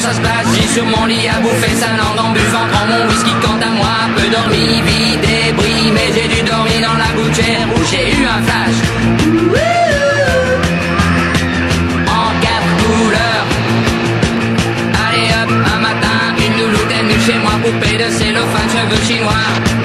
ça se passe. J'ai sur mon lit à bouffer sa langue en buvant, prends mon whisky quant à moi. Peu dormi, vie débris, mais j'ai dû dormir dans la gouttière où j'ai eu un flash. En quatre couleurs. Allez hop, un matin, une louloute est venue chez moi, poupée de cellophane, cheveux chinois.